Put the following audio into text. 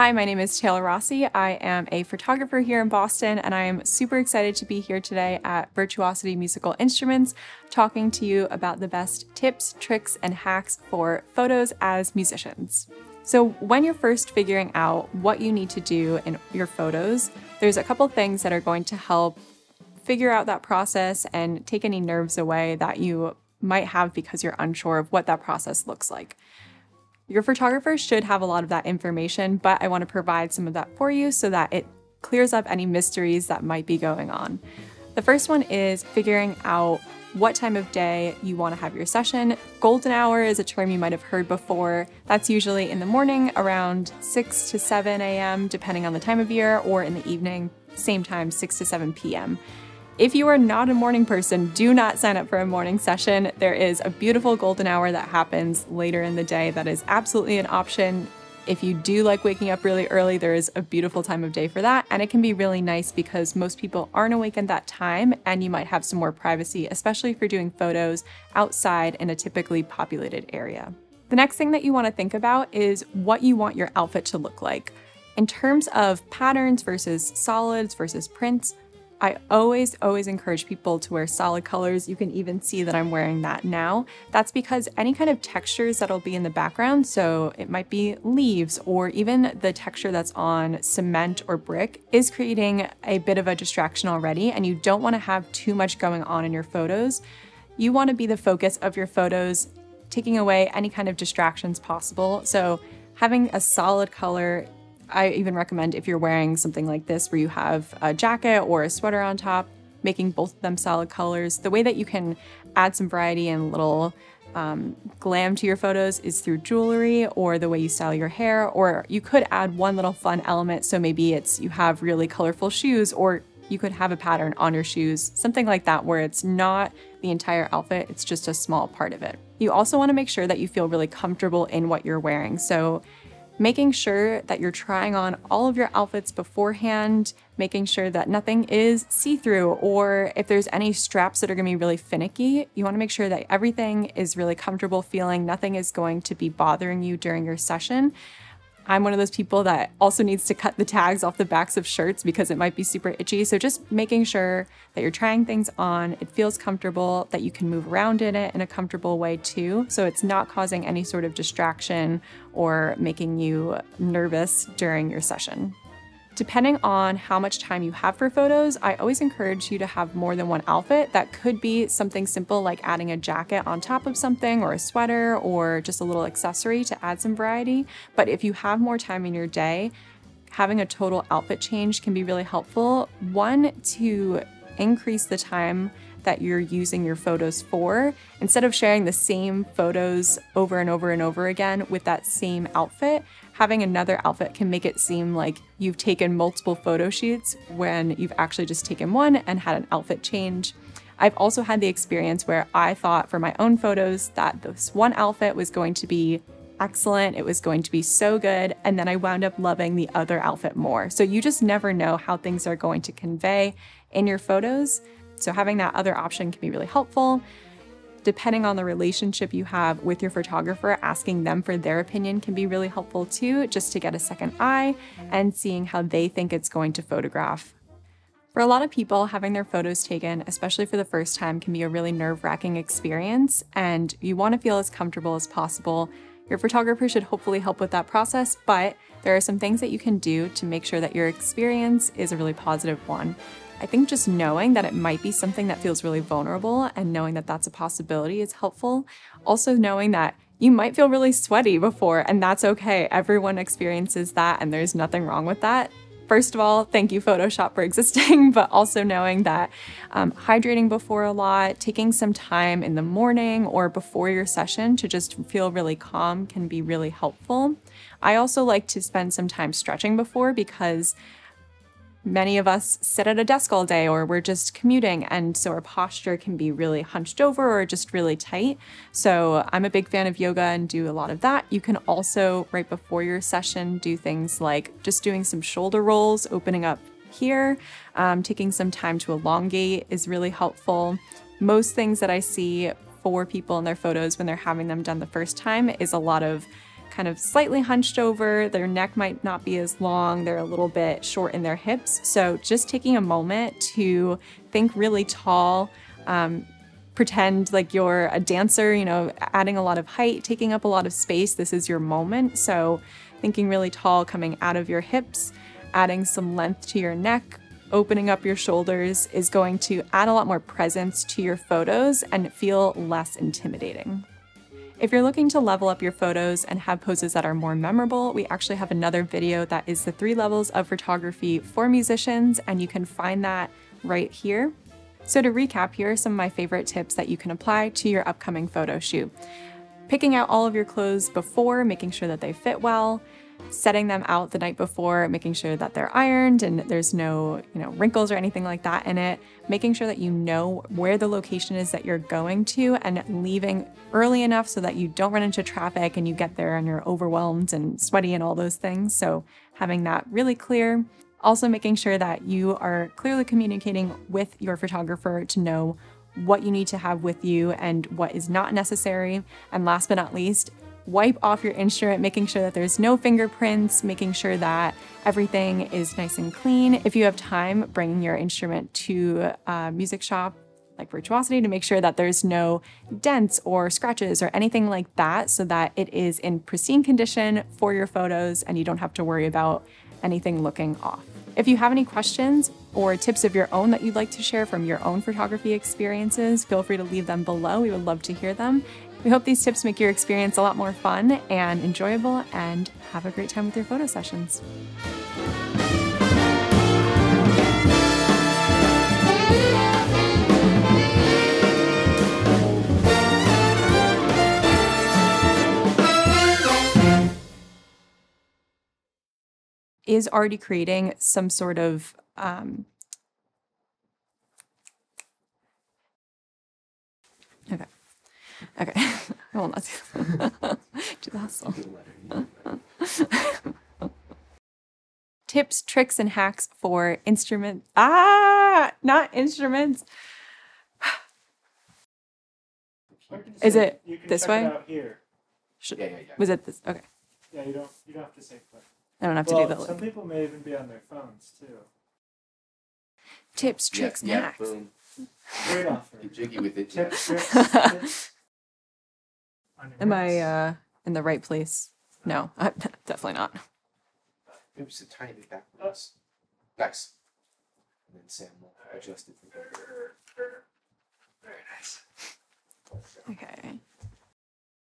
Hi, my name is Taylor Rossi. I am a photographer here in Boston, and I am super excited to be here today at Virtuosity Musical Instruments talking to you about the best tips, tricks, and hacks for photos as musicians. So, when you're first figuring out what you need to do in your photos, there's a couple things that are going to help figure out that process and take any nerves away that you might have because you're unsure of what that process looks like. Your photographer should have a lot of that information, but I want to provide some of that for you so that it clears up any mysteries that might be going on. The first one is figuring out what time of day you want to have your session. Golden hour is a term you might have heard before. That's usually in the morning around 6 to 7 a.m., depending on the time of year, or in the evening, same time, 6 to 7 p.m. If you are not a morning person, do not sign up for a morning session. There is a beautiful golden hour that happens later in the day that is absolutely an option. If you do like waking up really early, there is a beautiful time of day for that. And it can be really nice because most people aren't awake at that time and you might have some more privacy, especially if you're doing photos outside in a typically populated area. The next thing that you want to think about is what you want your outfit to look like. In terms of patterns versus solids versus prints, I always, always encourage people to wear solid colors. You can even see that I'm wearing that now. That's because any kind of textures that'll be in the background, so it might be leaves or even the texture that's on cement or brick, is creating a bit of a distraction already, and you don't want to have too much going on in your photos. You want to be the focus of your photos, taking away any kind of distractions possible. So having a solid color I even recommend if you're wearing something like this where you have a jacket or a sweater on top, making both of them solid colors. The way that you can add some variety and little um, glam to your photos is through jewelry or the way you style your hair, or you could add one little fun element. So maybe it's you have really colorful shoes, or you could have a pattern on your shoes, something like that, where it's not the entire outfit, it's just a small part of it. You also want to make sure that you feel really comfortable in what you're wearing. So making sure that you're trying on all of your outfits beforehand, making sure that nothing is see-through or if there's any straps that are gonna be really finicky, you wanna make sure that everything is really comfortable feeling, nothing is going to be bothering you during your session. I'm one of those people that also needs to cut the tags off the backs of shirts because it might be super itchy. So just making sure that you're trying things on, it feels comfortable, that you can move around in it in a comfortable way too. So it's not causing any sort of distraction or making you nervous during your session. Depending on how much time you have for photos, I always encourage you to have more than one outfit. That could be something simple like adding a jacket on top of something or a sweater or just a little accessory to add some variety. But if you have more time in your day, having a total outfit change can be really helpful. One, to increase the time that you're using your photos for. Instead of sharing the same photos over and over and over again with that same outfit, having another outfit can make it seem like you've taken multiple photo shoots when you've actually just taken one and had an outfit change. I've also had the experience where I thought for my own photos that this one outfit was going to be excellent, it was going to be so good, and then I wound up loving the other outfit more. So you just never know how things are going to convey in your photos. So having that other option can be really helpful. Depending on the relationship you have with your photographer, asking them for their opinion can be really helpful too, just to get a second eye and seeing how they think it's going to photograph. For a lot of people, having their photos taken, especially for the first time, can be a really nerve wracking experience, and you want to feel as comfortable as possible. Your photographer should hopefully help with that process, but there are some things that you can do to make sure that your experience is a really positive one. I think just knowing that it might be something that feels really vulnerable and knowing that that's a possibility is helpful. Also, knowing that you might feel really sweaty before, and that's okay. Everyone experiences that, and there's nothing wrong with that. First of all, thank you, Photoshop, for existing, but also knowing that um, hydrating before a lot, taking some time in the morning or before your session to just feel really calm can be really helpful. I also like to spend some time stretching before because Many of us sit at a desk all day or we're just commuting, and so our posture can be really hunched over or just really tight. So, I'm a big fan of yoga and do a lot of that. You can also, right before your session, do things like just doing some shoulder rolls, opening up here. Um, taking some time to elongate is really helpful. Most things that I see for people in their photos when they're having them done the first time is a lot of kind of slightly hunched over. Their neck might not be as long. They're a little bit short in their hips. So just taking a moment to think really tall. Um, pretend like you're a dancer, you know, adding a lot of height, taking up a lot of space. This is your moment. So, thinking really tall coming out of your hips, adding some length to your neck, opening up your shoulders is going to add a lot more presence to your photos and feel less intimidating. If you're looking to level up your photos and have poses that are more memorable, we actually have another video that is the three levels of photography for musicians, and you can find that right here. So to recap, here are some of my favorite tips that you can apply to your upcoming photo shoot. Picking out all of your clothes before, making sure that they fit well, setting them out the night before, making sure that they're ironed and there's no, you know, wrinkles or anything like that in it, making sure that you know where the location is that you're going to and leaving early enough so that you don't run into traffic and you get there and you're overwhelmed and sweaty and all those things. So having that really clear. Also making sure that you are clearly communicating with your photographer to know what you need to have with you and what is not necessary. And last but not least, wipe off your instrument, making sure that there's no fingerprints, making sure that everything is nice and clean. If you have time, bringing your instrument to a music shop like Virtuosity to make sure that there's no dents or scratches or anything like that so that it is in pristine condition for your photos and you don't have to worry about anything looking off. If you have any questions or tips of your own that you'd like to share from your own photography experiences, feel free to leave them below. We would love to hear them. We hope these tips make your experience a lot more fun and enjoyable, and have a great time with your photo sessions. is already creating some sort of um, okay okay I will not do that song. tips tricks and hacks for instrument ah not instruments is it this way it. Should, Yeah, yeah, yeah. was it this okay Yeah, you don't you don't have to say click. I don't have to do the some people may even be on their phones too. tips tricks and yeah, hacks boom. Great offer. Get jiggy with it. Tips, tricks, tips. on your Am I uh, in the right place? No, I'm definitely not. Oops, a tiny bit backwards. Nice. And then Sam will adjust it. Very nice. Okay.